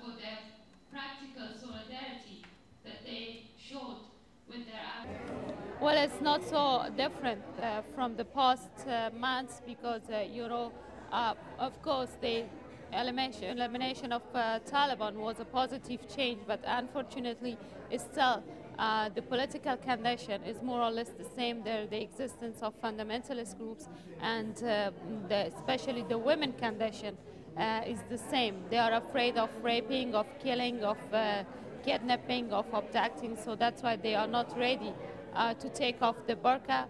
for that practical solidarity that they showed with their well, it's not so different uh, from the past uh, months because uh, know, uh, of course, the elimination, elimination of uh, Taliban was a positive change, but unfortunately, still uh, the political condition is more or less the same. There, the existence of fundamentalist groups and the, especially the women condition uh, is the same. They are afraid of raping, of killing, of uh, kidnapping, of abducting. So that's why they are not ready uh, to take off the burqa.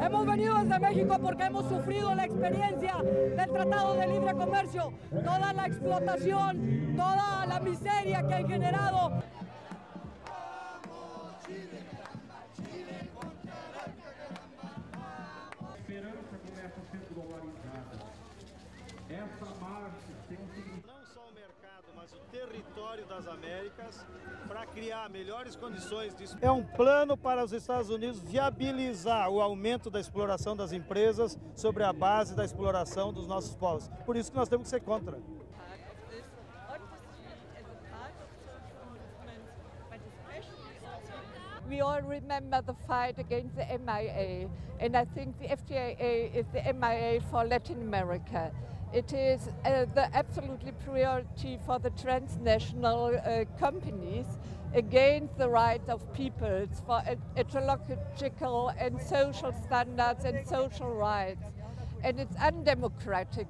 Hemos venido desde México porque hemos sufrido la experiencia del Tratado de Libre Comercio, toda la explotación, toda la miseria que han generado. Essa marcha tem um significado. Território das Américas para criar melhores condições de É um plano para os Estados Unidos viabilizar o aumento da exploração das empresas sobre a base da exploração dos nossos povos. Por isso que nós temos que ser contra. We all remember the fight against the MIA, and I think the FTA is the MIA for Latin America. It is uh, the absolutely priority for the transnational uh, companies against the rights of peoples for ecological and social standards and social rights. And it's undemocratic.